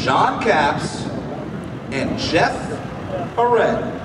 Jon Capps and Jeff Arend.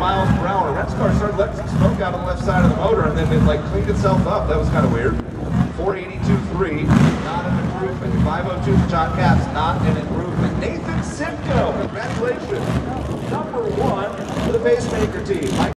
Miles per hour. That car started letting some smoke out on the left side of the motor and then it like cleaned itself up. That was kind of weird. 482.3, not an improvement. 502 for Jon Capps, not an improvement. Nathan Simcoe, congratulations. Number one for the pacemaker team.